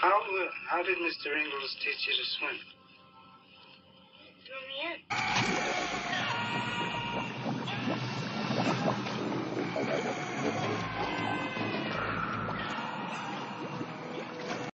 How, uh, how did Mr. Ingalls teach you to swim? Throw me in.